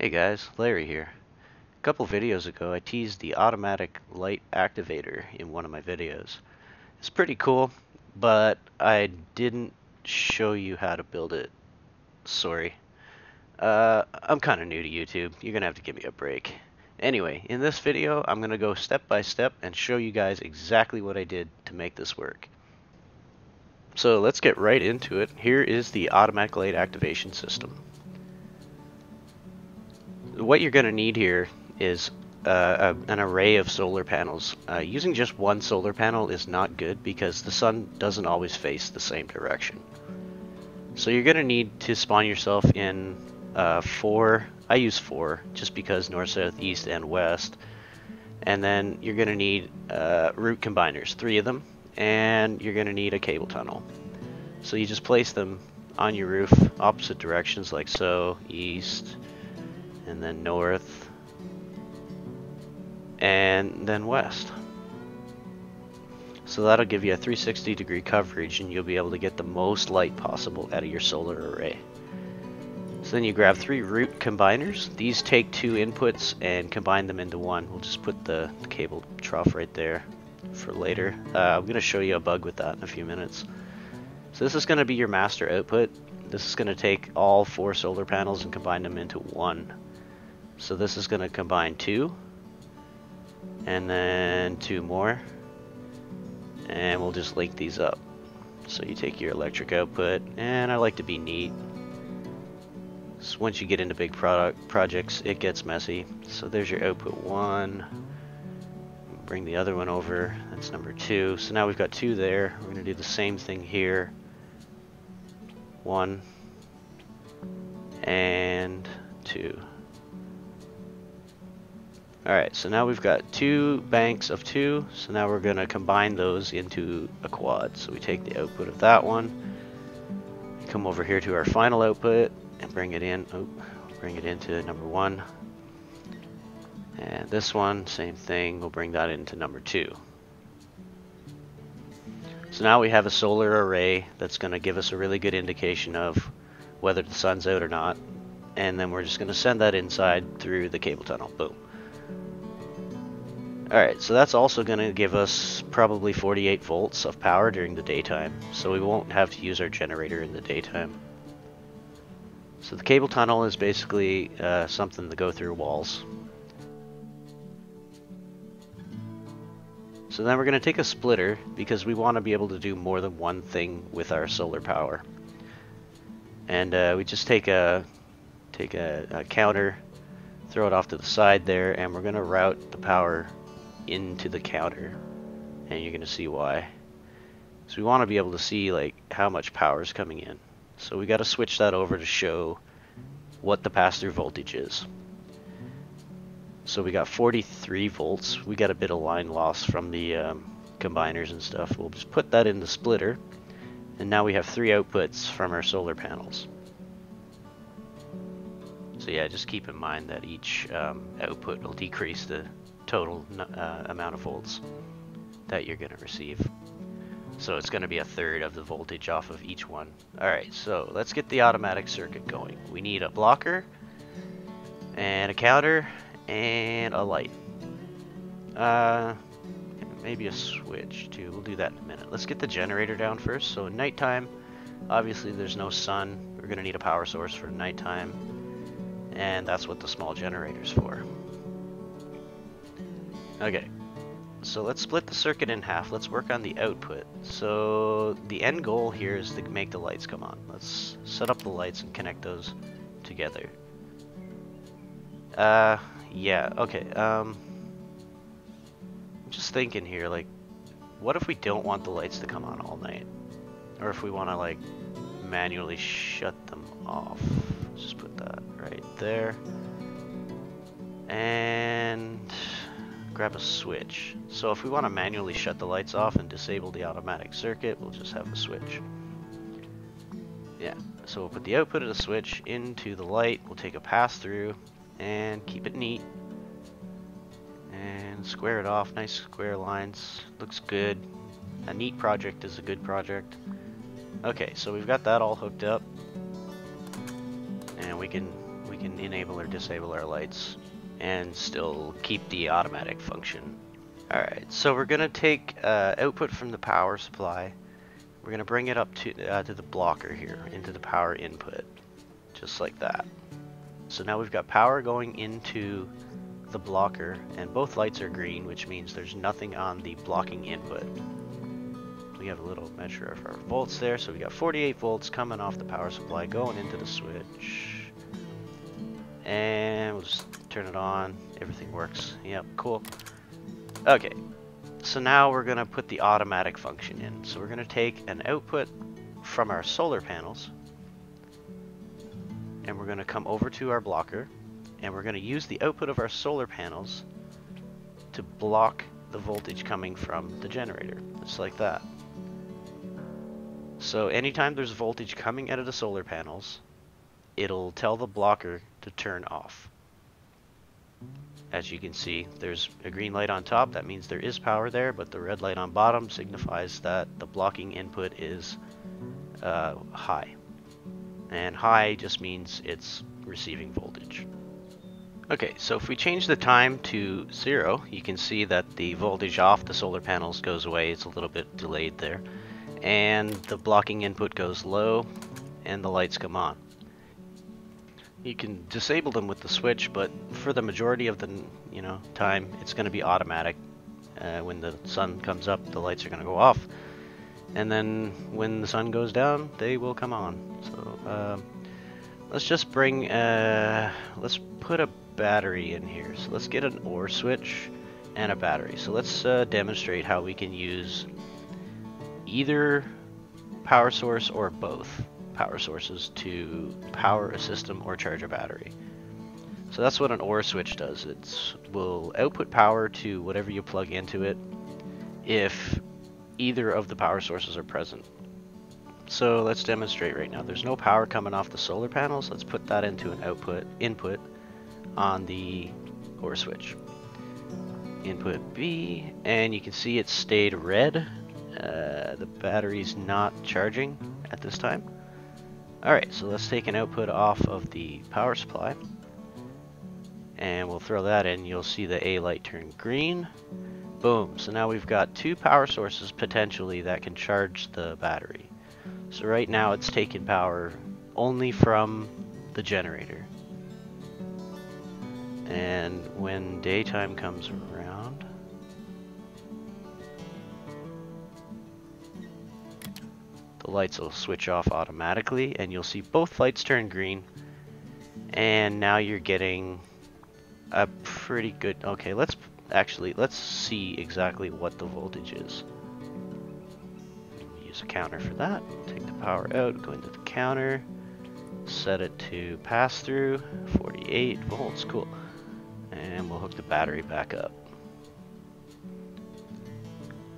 Hey guys, Larry here. A couple videos ago I teased the automatic light activator in one of my videos. It's pretty cool, but I didn't show you how to build it. Sorry. Uh, I'm kind of new to YouTube. You're going to have to give me a break. Anyway, in this video I'm going to go step by step and show you guys exactly what I did to make this work. So let's get right into it. Here is the automatic light activation system what you're going to need here is uh, a, an array of solar panels. Uh, using just one solar panel is not good because the sun doesn't always face the same direction. So you're going to need to spawn yourself in uh, four, I use four just because north, south, east, and west. And then you're going to need uh, root combiners, three of them, and you're going to need a cable tunnel. So you just place them on your roof opposite directions like so, east, and then north, and then west. So that'll give you a 360 degree coverage and you'll be able to get the most light possible out of your solar array. So then you grab three root combiners. These take two inputs and combine them into one. We'll just put the, cable trough right there for later. Uh, I'm going to show you a bug with that in a few minutes. So this is going to be your master output. This is going to take all four solar panels and combine them into one. So this is going to combine two, and then two more, and we'll just link these up. So you take your electric output, and I like to be neat. So once you get into big product projects, it gets messy. So there's your output one. Bring the other one over. That's number two. So now we've got two there. We're going to do the same thing here. One and two. Alright, so now we've got two banks of two, so now we're going to combine those into a quad. So we take the output of that one, come over here to our final output, and bring it in, oh, bring it into number one. And this one, same thing, we'll bring that into number two. So now we have a solar array that's going to give us a really good indication of whether the sun's out or not. And then we're just going to send that inside through the cable tunnel. Boom. Alright, so that's also going to give us probably 48 volts of power during the daytime, so we won't have to use our generator in the daytime. So the cable tunnel is basically uh, something to go through walls. So then we're going to take a splitter because we want to be able to do more than one thing with our solar power. And uh, we just take a take a, a counter, throw it off to the side there, and we're going to route the power into the counter and you're gonna see why. So we want to be able to see like how much power is coming in. So we got to switch that over to show what the pass-through voltage is. So we got 43 volts. We got a bit of line loss from the um, combiners and stuff. We'll just put that in the splitter and now we have three outputs from our solar panels. So yeah just keep in mind that each um, output will decrease the total uh, amount of volts that you're going to receive. So it's going to be a third of the voltage off of each one. Alright, so let's get the automatic circuit going. We need a blocker, and a counter, and a light. Uh, maybe a switch too. We'll do that in a minute. Let's get the generator down first. So nighttime, obviously there's no sun. We're going to need a power source for nighttime. And that's what the small generator's for. Okay, so let's split the circuit in half. Let's work on the output. So the end goal here is to make the lights come on. Let's set up the lights and connect those together. Uh, yeah, okay, um, just thinking here, like, what if we don't want the lights to come on all night? Or if we want to, like, manually shut them off. Let's just put that right there. And grab a switch. So if we want to manually shut the lights off and disable the automatic circuit, we'll just have a switch. Yeah, so we'll put the output of the switch into the light, we'll take a pass through and keep it neat. And square it off, nice square lines, looks good. A neat project is a good project. Okay, so we've got that all hooked up. And we can we can enable or disable our lights and still keep the automatic function. Alright, so we're going to take uh, output from the power supply. We're going to bring it up to, uh, to the blocker here, into the power input, just like that. So now we've got power going into the blocker, and both lights are green, which means there's nothing on the blocking input. We have a little measure of our volts there, so we got 48 volts coming off the power supply, going into the switch. And we'll just turn it on, everything works. Yep, cool. Okay, so now we're going to put the automatic function in. So we're going to take an output from our solar panels, and we're going to come over to our blocker, and we're going to use the output of our solar panels to block the voltage coming from the generator, just like that. So anytime there's voltage coming out of the solar panels, it'll tell the blocker to turn off. As you can see, there's a green light on top, that means there is power there, but the red light on bottom signifies that the blocking input is uh, high. And high just means it's receiving voltage. Okay, so if we change the time to zero, you can see that the voltage off the solar panels goes away. It's a little bit delayed there. And the blocking input goes low, and the lights come on. You can disable them with the switch, but for the majority of the you know time, it's going to be automatic. Uh, when the sun comes up, the lights are going to go off, and then when the sun goes down, they will come on. So uh, let's just bring, uh, let's put a battery in here. So let's get an OR switch and a battery. So let's uh, demonstrate how we can use either power source or both power sources to power a system or charge a battery. So that's what an OR switch does. It will output power to whatever you plug into it if either of the power sources are present. So let's demonstrate right now. There's no power coming off the solar panels. Let's put that into an output input on the OR switch. Input B, and you can see it stayed red. Uh, the battery's not charging at this time. Alright, so let's take an output off of the power supply. And we'll throw that in. You'll see the A light turn green. Boom. So now we've got two power sources potentially that can charge the battery. So right now it's taking power only from the generator. And when daytime comes around, the lights will switch off automatically and you'll see both lights turn green. And now you're getting a pretty good, okay, let's actually, let's see exactly what the voltage is. Use a counter for that. Take the power out, go into the counter, set it to pass through, 48 volts, cool and we'll hook the battery back up.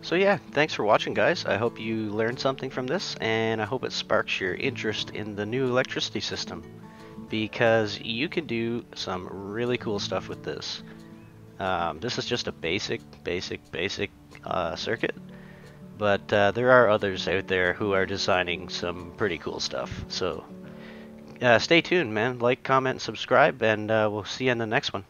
So yeah, thanks for watching guys. I hope you learned something from this and I hope it sparks your interest in the new electricity system because you can do some really cool stuff with this. Um, this is just a basic, basic, basic uh, circuit, but uh, there are others out there who are designing some pretty cool stuff. So uh, stay tuned, man. Like, comment, subscribe, and uh, we'll see you in the next one.